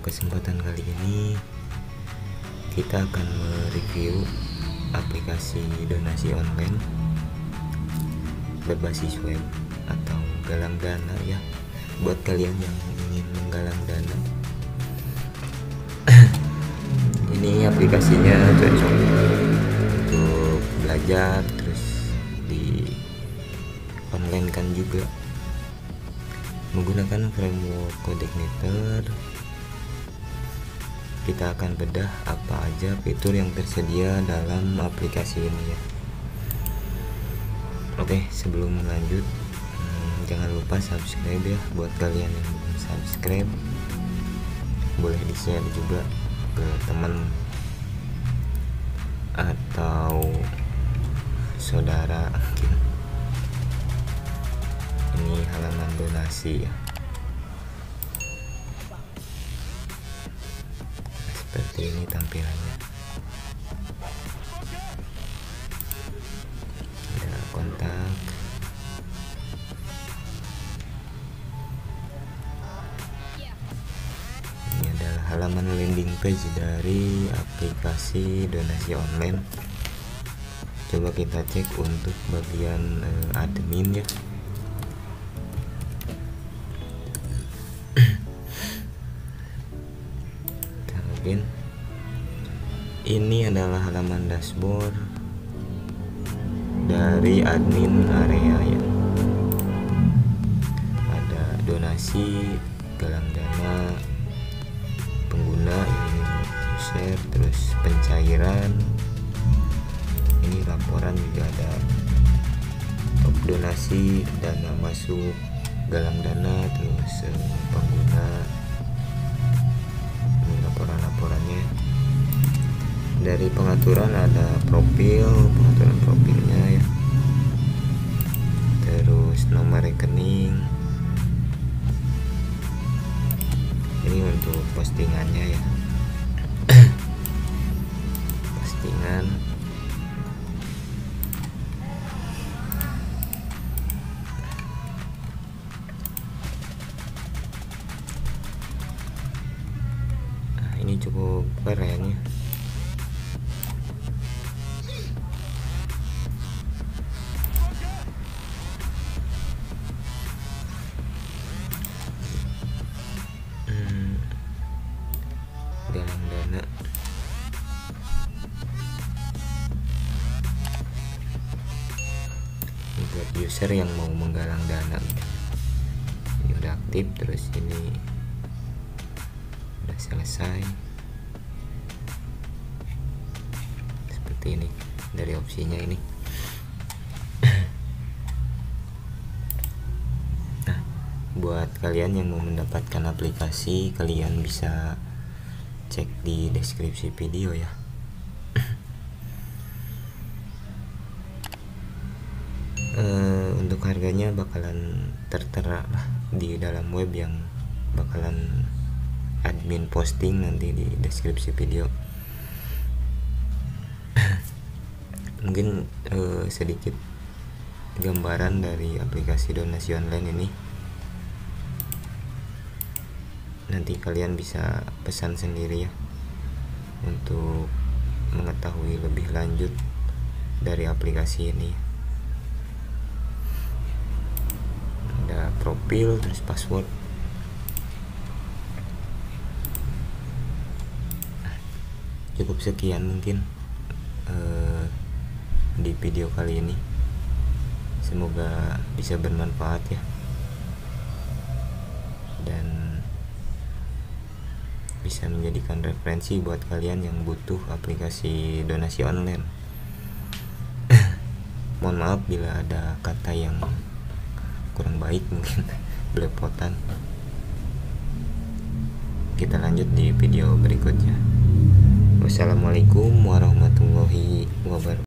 kesempatan kali ini kita akan mereview aplikasi donasi online berbasis web atau galang dana ya buat kalian yang ingin menggalang dana. Ini aplikasinya cocok untuk belajar terus di online kan juga. Menggunakan framework Codeigniter kita akan bedah apa aja fitur yang tersedia dalam aplikasi ini ya. Oke sebelum lanjut hmm, jangan lupa subscribe ya buat kalian yang belum subscribe. Boleh di share juga ke teman atau saudara. Ini halaman donasi ya seperti ini tampilannya. Ada kontak. Ini adalah halaman landing page dari aplikasi donasi online. Coba kita cek untuk bagian eh, admin ya login ini adalah halaman dashboard dari admin area ya. Ada donasi galang dana pengguna ini user terus pencairan. Ini laporan juga ada. Top donasi dana masuk galang dana terus eh, pengguna laporan-laporannya. Dari pengaturan ada profil pengaturan profilnya ya. Terus nomor rekening. Ini untuk postingannya ya. Postingan cukup keren ya. Hmm, user yang mau menggalang dana. Ini udah aktif terus ini udah selesai seperti ini dari opsinya ini. Nah buat kalian yang mau mendapatkan aplikasi kalian bisa cek di deskripsi video ya. Eh, untuk harganya bakalan tertera di dalam web yang bakalan admin posting nanti di deskripsi video mungkin eh, sedikit gambaran dari aplikasi donasi online ini. Nanti kalian bisa pesan sendiri ya untuk mengetahui lebih lanjut dari aplikasi ini. Ada profil terus password. Cukup sekian mungkin di video kali ini. Semoga bisa bermanfaat ya. Dan bisa menjadikan referensi buat kalian yang butuh aplikasi donasi online. Mohon maaf bila ada kata yang kurang baik mungkin belepotan. Kita lanjut di video berikutnya. Wassalamualaikum warahmatullahi